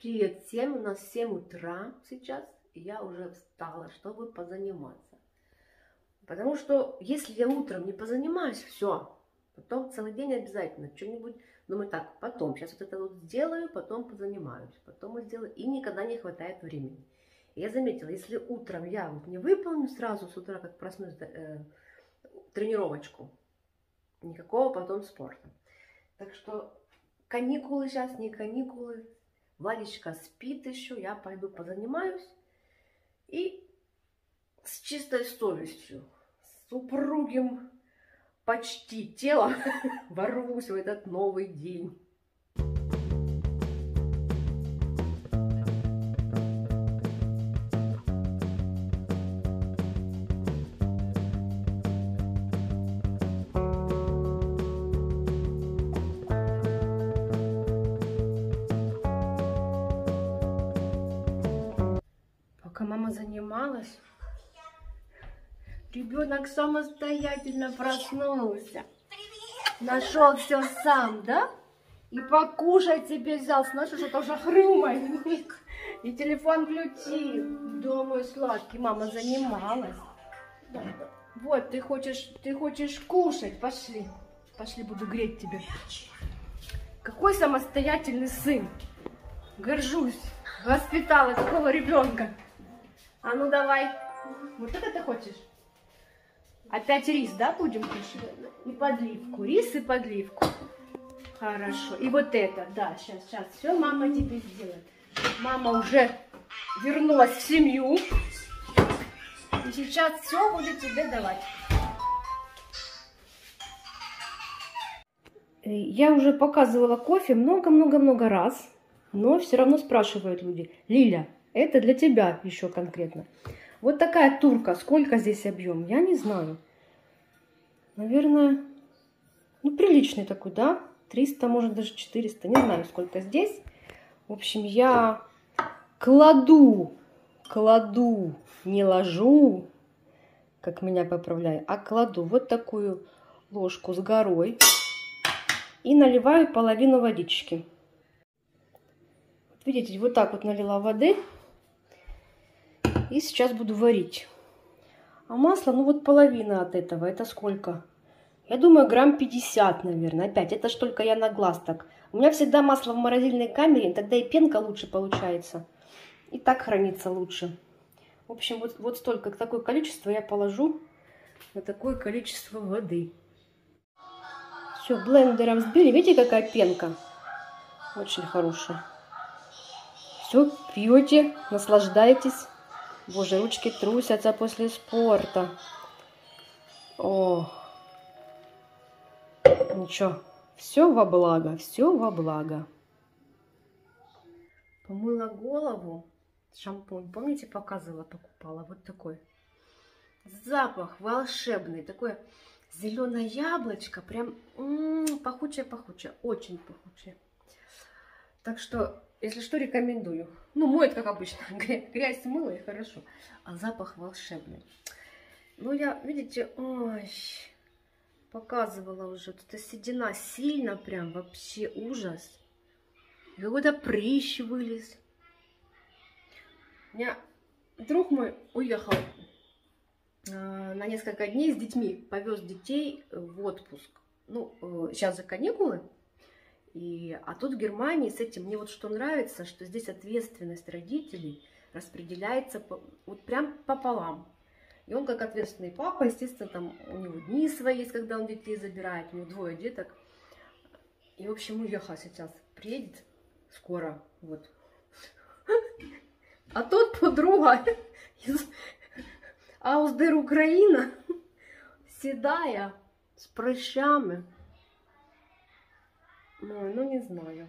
Привет всем, у нас 7 утра сейчас, и я уже встала, чтобы позаниматься. Потому что если я утром не позанимаюсь, все, потом целый день обязательно что-нибудь, думаю, так, потом, сейчас вот это вот сделаю, потом позанимаюсь, потом сделаю, и никогда не хватает времени. И я заметила, если утром я вот не выполню сразу с утра, как проснусь, э, тренировочку, никакого потом спорта. Так что каникулы сейчас, не каникулы, Владечка спит еще, я пойду позанимаюсь. И с чистой совестью, с упругим почти телом ворвусь в этот новый день. Пока мама занималась, ребенок самостоятельно проснулся. Нашел все сам, да? И покушать себе взял. Слышишь, что тоже хрюмает. И телефон включил. Думаю, сладкий, мама занималась. Вот, ты хочешь, ты хочешь кушать. Пошли. Пошли, буду греть тебя. Какой самостоятельный сын. Горжусь. Воспитала такого ребенка. А ну давай. Вот это ты хочешь? Опять рис, да, будем кушать? И подливку. Рис и подливку. Хорошо. И вот это, да, сейчас, сейчас. Все мама тебе сделает. Мама уже вернулась в семью. И сейчас все будет тебе давать. Э, я уже показывала кофе много-много-много раз, но все равно спрашивают люди. Лиля, это для тебя еще конкретно. Вот такая турка. Сколько здесь объем? Я не знаю. Наверное, ну, приличный такой, да? 300, может, даже 400. Не знаю, сколько здесь. В общем, я кладу, кладу, не ложу, как меня поправляю, а кладу вот такую ложку с горой и наливаю половину водички. Видите, вот так вот налила воды. И сейчас буду варить. А масло, ну вот половина от этого. Это сколько? Я думаю, грамм 50, наверное. Опять, это ж только я на глаз так. У меня всегда масло в морозильной камере, тогда и пенка лучше получается. И так хранится лучше. В общем, вот, вот столько, такое количество я положу на такое количество воды. Все, блендером взбили. Видите, какая пенка? Очень хорошая. Все, пьете, наслаждаетесь. Боже, ручки трусятся после спорта. О, ничего, все во благо, все во благо. Помыла голову, шампунь, помните, показывала, покупала, вот такой. Запах волшебный, такое зеленое яблочко, прям пахучее-пахучее, очень пахучее. Так что если что, рекомендую. Ну, моет, как обычно. Грязь смыла и хорошо. А запах волшебный. Ну, я, видите, ой, показывала уже. Тут седина сильно прям, вообще ужас. Какой-то прыщ вылез. У меня друг мой уехал э, на несколько дней с детьми. Повез детей в отпуск. Ну, э, сейчас за каникулы. И, а тут в Германии с этим мне вот что нравится, что здесь ответственность родителей распределяется по, вот прям пополам. И он как ответственный папа, естественно, там у него дни свои есть, когда он детей забирает, у него двое деток. И, в общем, уехал сейчас, приедет скоро, вот. А тут подруга из Аусдер Украина, седая, с прыщами. Ой, ну не знаю.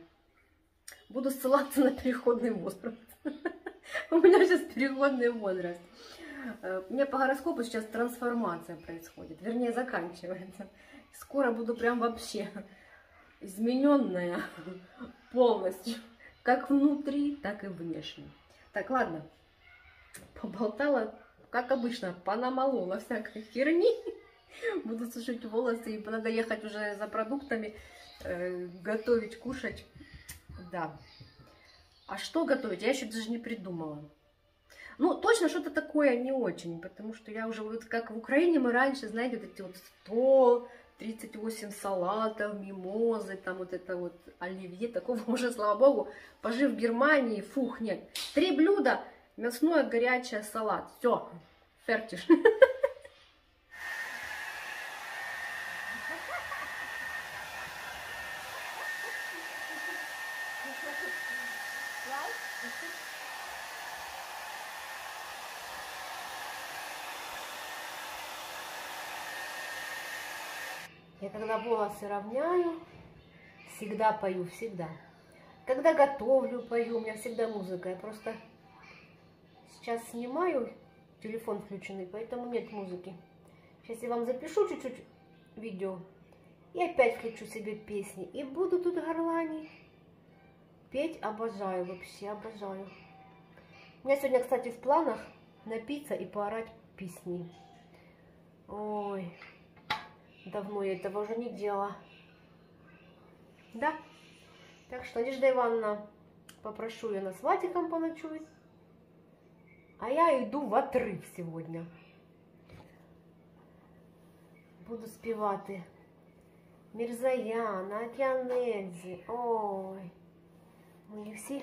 Буду ссылаться на переходный возраст. У меня сейчас переходный возраст. Э, у меня по гороскопу сейчас трансформация происходит. Вернее, заканчивается. Скоро буду прям вообще измененная полностью. Как внутри, так и внешне. Так, ладно. Поболтала, как обычно, понамолола всякой херни. Буду сушить волосы, и надо ехать уже за продуктами. Э, готовить, кушать. Да. А что готовить? Я еще даже не придумала. Ну, точно что-то такое не очень, потому что я уже, вот как в Украине мы раньше, знаете, вот эти вот стол, 38 салатов, мимозы, там вот это вот оливье, такого уже, слава богу, пожив в Германии, фух, нет. Три блюда, мясное, горячее, салат. Все, фертиш. Я когда волосы равняю, всегда пою, всегда. Когда готовлю, пою, у меня всегда музыка. Я просто сейчас снимаю, телефон включенный, поэтому нет музыки. Сейчас я вам запишу чуть-чуть видео и опять включу себе песни. И буду тут горланить. Петь обожаю вообще, обожаю. У меня сегодня, кстати, в планах напиться и поорать песни. Ой, давно я этого уже не делала. Да? Так что, Надежда Ивановна, попрошу ее на с Ватиком поночует. А я иду в отрыв сегодня. Буду співати. Мірзаян, Акіанельзі. Ой. Мої всі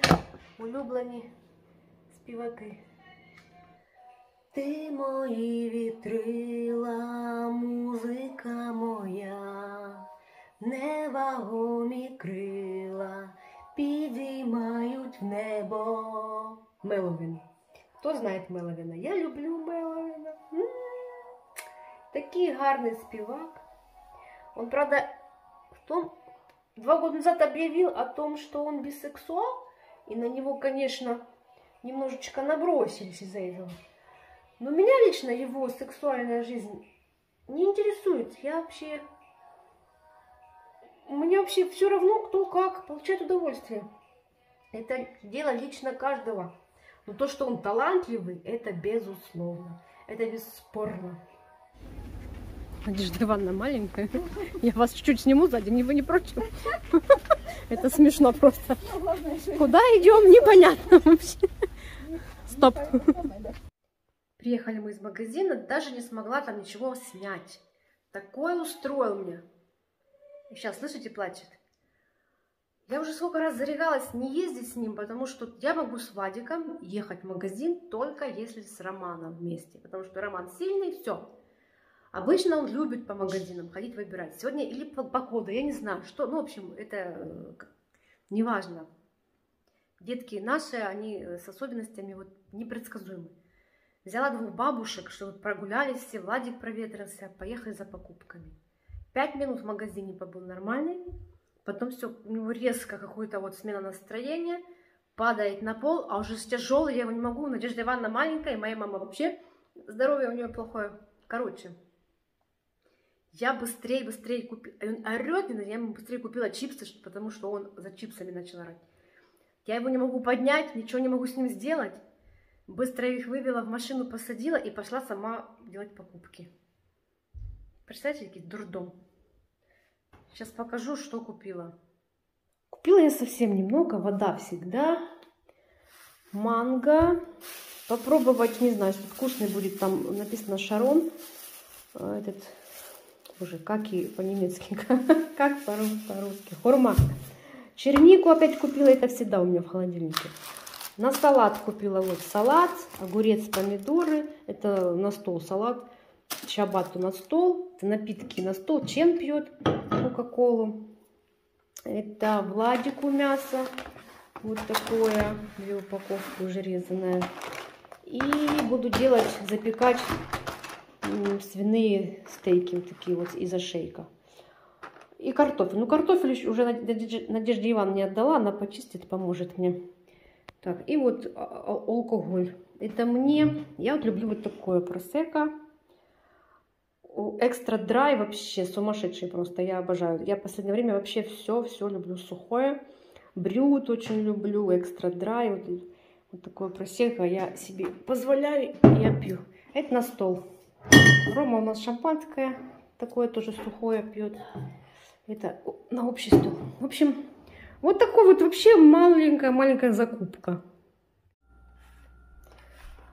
улюблені співаки. Ти мої вітрила, музика моя, невагомі крила підіймають в небо. Меловін. Хто знає Меловіна? Я люблю Меловіна. М -м -м. Такий гарний співак. Он, правда, в том, два года назад объявил о том, что он бисексуал, и на него, конечно, немножечко набросились из-за этого. Но меня лично его сексуальная жизнь не интересует. Я вообще... Мне вообще все равно, кто как получает удовольствие. Это дело лично каждого. Но то, что он талантливый, это безусловно. Это бесспорно. Надежда Ивановна маленькая. Я вас чуть-чуть сниму сзади, не вы не против? Это смешно просто. Куда идем, непонятно вообще. Стоп. Приехали мы из магазина, даже не смогла там ничего снять. Такой устроил мне. И сейчас, слышите, плачет. Я уже сколько раз зарегалась не ездить с ним, потому что я могу с Вадиком ехать в магазин только если с Романом вместе. Потому что Роман сильный, все. Обычно он любит по магазинам ходить выбирать. Сегодня или погода, я не знаю, что. Ну, в общем, это э, неважно. Детки наши, они э, с особенностями вот непредсказуемы. Взяла двух бабушек, чтобы прогулялись все, Владик проветрился, поехали за покупками. Пять минут в магазине побыл нормальный, потом все, у него резко какое-то вот смена настроения, падает на пол, а уже с тяжелой я его не могу. Надежда Ивановна маленькая, и моя мама вообще, здоровье у нее плохое. Короче, я быстрее, быстрее купила, он орет, я ему быстрее купила чипсы, потому что он за чипсами начал орать. Я его не могу поднять, ничего не могу с ним сделать. Быстро их вывела в машину, посадила и пошла сама делать покупки. Представляете, какой дурдом. Сейчас покажу, что купила. Купила я совсем немного. Вода всегда. Манго. Попробовать, не знаю, что вкусный будет. Там написано Шарон. А, этот, боже, как и по-немецки, как по-русски. Хурма. Чернику опять купила. Это всегда у меня в холодильнике. На салат купила вот салат, огурец, помидоры. Это на стол салат. Чабату на стол. Напитки на стол. Чем пьет кока-колу. Это Владику мясо. Вот такое. Две упаковки уже резаное. И буду делать, запекать свиные стейки. Вот такие вот из ошейка. И картофель. Ну, картофель уже Надежде Иван не отдала. Она почистит, поможет мне. Так, и вот а, а, алкоголь. Это мне, я вот люблю вот такое просека. Экстра драй вообще сумасшедший просто, я обожаю. Я в последнее время вообще все-все люблю сухое. Брют очень люблю, экстра драй. Вот, вот такое просека я себе позволяю, я пью. Это на стол. Рома у нас шампанское, такое тоже сухое пьет. Это на общий стол. В общем, Вот такой вот вообще маленькая-маленькая закупка.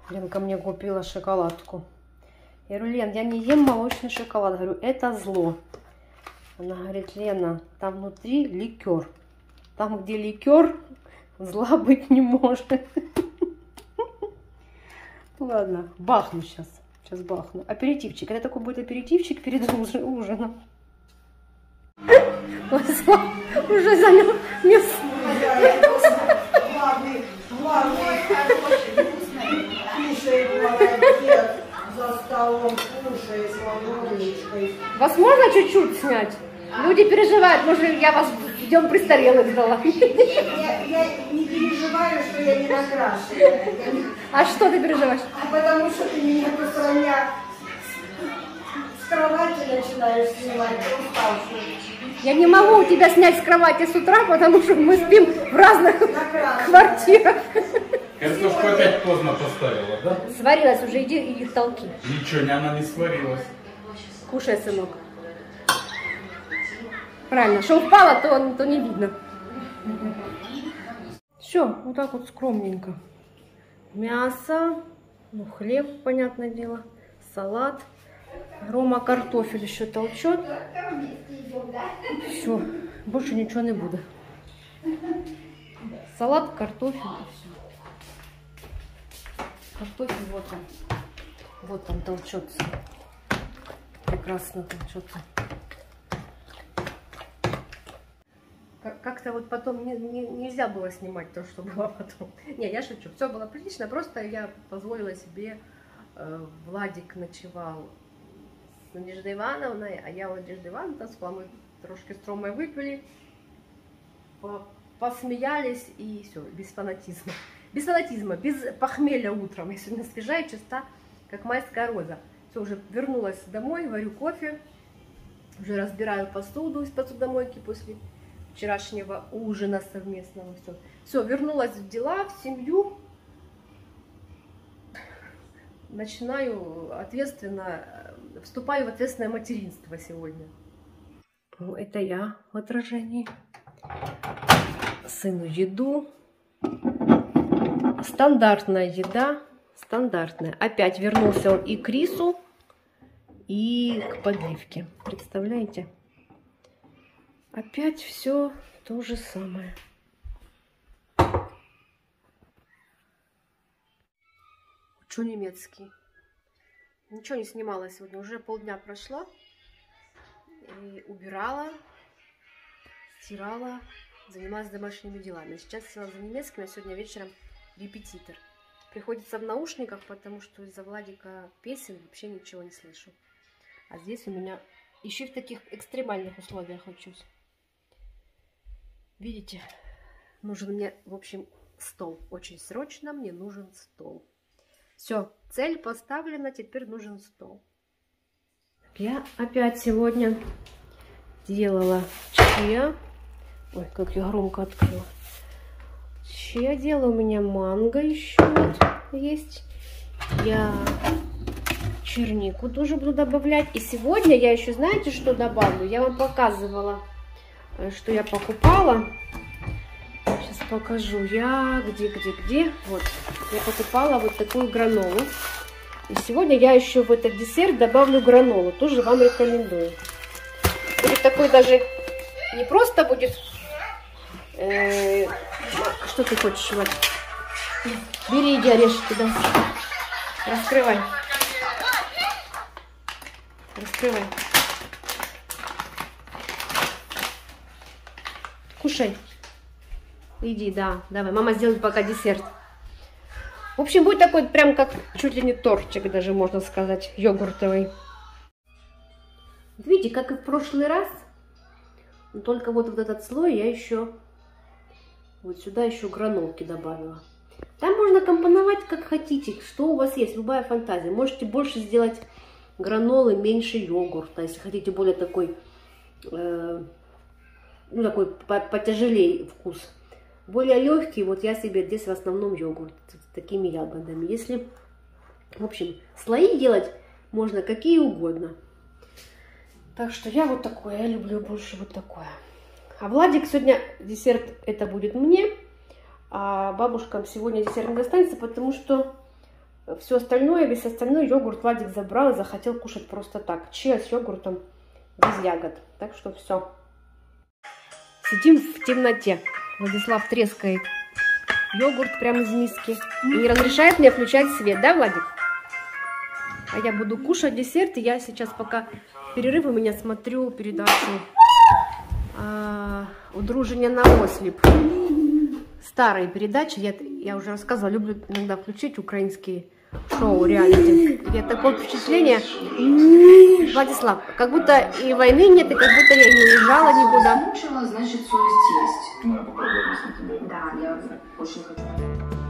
Ленка мне купила шоколадку. Я говорю, Лен, я не ем молочный шоколад. Говорю, это зло. Она говорит, Лена, там внутри ликер. Там, где ликер, зла быть не может. Ладно, бахну сейчас. Сейчас бахну. Аперитивчик. Это такой будет аперитивчик перед ужином. Уже занял место. Главный, главный, за столом, кушай с. Вас можно чуть-чуть снять? Люди переживают, может, я вас идем престарелых сдала. Я, я не переживаю, что я не накрашена. А что ты переживаешь? А потому что ты меня после меня с кровати начинаешь снимать, уставшую. Я не могу тебя снять с кровати с утра, потому что мы спим в разных квартирах. Картошку опять поздно поставила, да? Сварилась уже, иди и их толки. Ничего, не она не сварилась. Кушай, сынок. Правильно, что упало, то, то не видно. Все, вот так вот скромненько. Мясо, ну, хлеб, понятное дело, салат. Рома картофель еще толчет. Все, больше ничего не буду. Салат, картофель и все. Картофель вот он. Вот он толчется. Прекрасно толчется. Как-то вот потом не, не, нельзя было снимать то, что было потом. Не, я шучу. Все было прилично, просто я позволила себе. Э, Владик ночевал с Надеждой Ивановной, а я у Надежды Ивановны танцевала. Мы трошки с Ромой выпили, по, посмеялись и все, без фанатизма. Без фанатизма, без похмелья утром. Я сегодня свежая, чиста, как майская роза. Все, уже вернулась домой, варю кофе, уже разбираю посуду из посудомойки после вчерашнего ужина совместного. Все, все вернулась в дела, в семью. Начинаю ответственно, вступаю в ответственное материнство сегодня. Ну, это я в отражении. Сыну еду. Стандартная еда. Стандартная. Опять вернулся он и к рису, и к подливке. Представляете? Опять все то же самое. Учу немецкий. Ничего не снимала сегодня. Уже полдня прошло. И убирала, стирала, занималась домашними делами. Сейчас села за немецким, а сегодня вечером репетитор. Приходится в наушниках, потому что из-за Владика песен вообще ничего не слышу. А здесь у меня еще в таких экстремальных условиях учусь. Видите, нужен мне, в общем, стол. Очень срочно мне нужен стол. Все, цель поставлена, теперь нужен стол. Я опять сегодня делала чия. Ой, как я громко открыла. Чия делала у меня манго еще вот есть. Я чернику тоже буду добавлять. И сегодня я еще, знаете, что добавлю? Я вам показывала Э, что я покупала. Покажу я, где, где, где. Вот, я покупала вот такую гранолу. И сегодня я еще в этот десерт добавлю гранолу. Тоже вам рекомендую. Будет такой даже, не просто будет... Э, что ты хочешь, Вать? Бери, иди орешки, да. Раскрывай. Раскрывай. Кушай. Иди, да, давай. Мама сделает пока десерт. В общем, будет такой прям как чуть ли не тортик даже, можно сказать, йогуртовый. Видите, как и в прошлый раз, только вот в этот слой я еще вот сюда еще гранолки добавила. Там можно компоновать как хотите, что у вас есть, любая фантазия. Можете больше сделать гранолы, меньше йогурта, если хотите более такой э, ну, такой потяжелее вкус. Более легкий, вот я себе здесь в основном йогурт с такими ягодами. Если, в общем, слои делать можно какие угодно. Так что я вот такое, я люблю больше вот такое. А Владик сегодня десерт это будет мне, а бабушкам сегодня десерт не достанется, потому что все остальное, весь остальной йогурт Владик забрал и захотел кушать просто так. Чия с йогуртом без ягод. Так что все. Сидим в темноте. Владислав трескает йогурт прямо из миски. И не разрешает мне включать свет, да, Владик? А я буду кушать десерт. И я сейчас пока перерыв у меня смотрю передачу а, «Удружение на осліп». Старые передачи. Я, я уже рассказывала, люблю иногда включить украинские шоу, реалити. И такое впечатление, Владислав, как будто и войны нет, и как будто я не уезжала никуда. Замучила, значит, совесть есть. Ну, я попробую объяснить тебе. Да, я очень хочу.